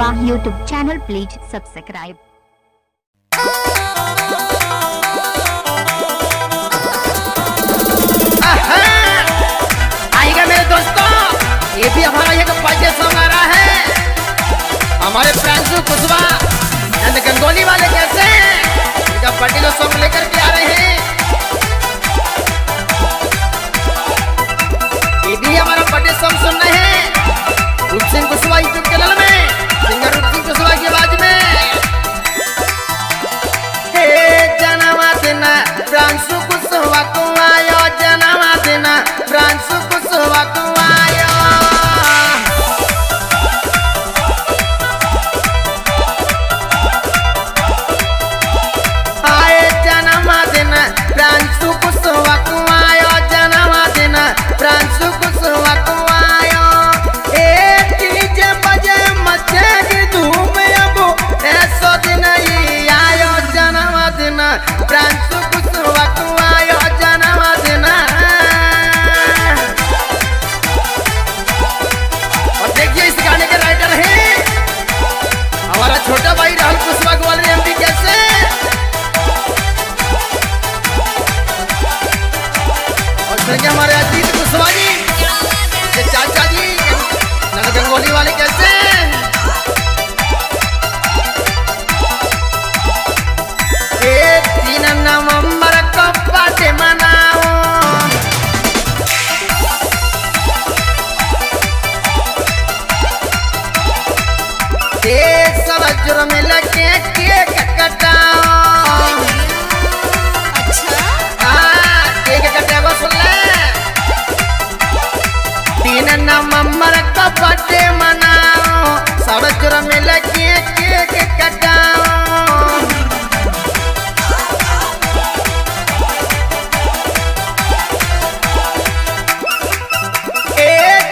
Kushwaha YouTube channel please subscribe आएगा मेरे दोस्तों, ये भी हमारा एक बर्थडे सॉन्ग आ रहा है। हमारे फ्रेंड्स कुशवा नंद गंगोली वाले कैसे हैं? का सॉन्ग लेकर के आ रहे हैं। ये भी हमारा बर्थडे सॉन्ग सुन रहे हैं। रूप सिंह कुशवा यूट्यूब चैनल में।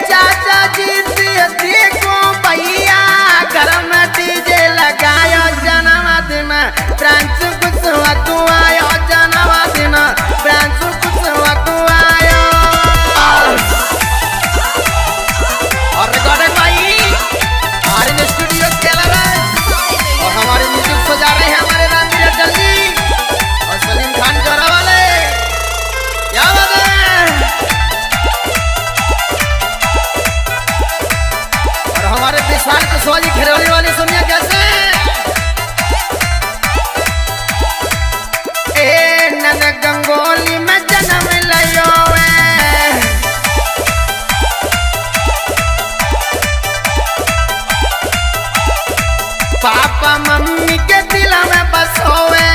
चाचा जी देखो भैया घर डीजे जन्मदिन फ्रांस कुशवा को आयो जन्मदिन फ्रांस विशाल कुशवाहा जी खेरौली वाली सुनिए कैसे? ए नन गंगोली में जन्म लियो पापा मम्मी के दिल में बसोवे